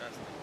Здравствуйте.